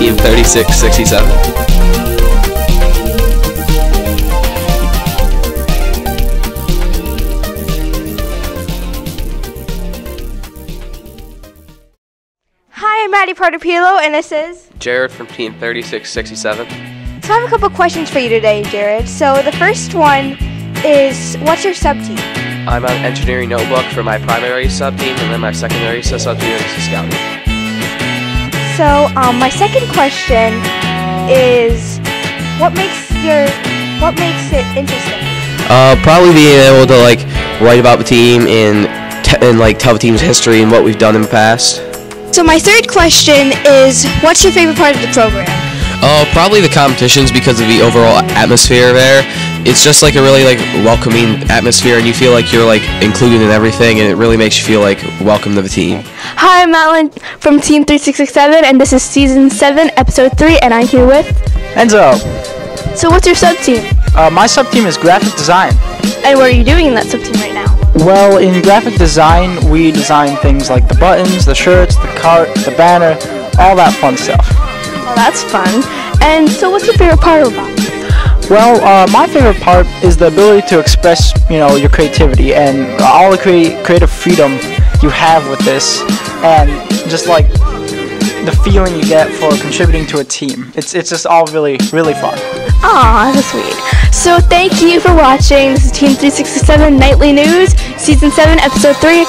Team 3667. Hi, I'm Maddie Partapilo, and this is. Jared from Team 3667. So I have a couple questions for you today, Jared. So the first one is, what's your sub team? I'm on Engineering Notebook for my primary sub team, and then my secondary sub team is Scouting. So um, my second question is, what makes your, what makes it interesting? Uh, probably being able to like write about the team and t- and like tell the team's history and what we've done in the past. So my third question is, what's your favorite part of the program? Uh, probably the competitions because of the overall atmosphere there. It's just like a really like welcoming atmosphere, and you feel like you're like included in everything, and it really makes you feel like welcome to the team. Hi, I'm Madeline from Team 3667, and this is Season 7, Episode 3, and I'm here with... Enzo, So what's your sub team? uh, my sub team is graphic design. And what are you doing in that sub team right now? Well, in graphic design, we design things like the buttons, the shirts, the cart, the banner, all that fun stuff. Well, that's fun. And so what's your favorite part about it? Well, uh, my favorite part is the ability to express, you know, your creativity and all the crea- creative freedom you have with this, and just like the feeling you get for contributing to a team. It's it's just all really really fun. Aw, that's sweet. So thank you for watching. This is Team 367 Knightly News, Season 7, Episode 3.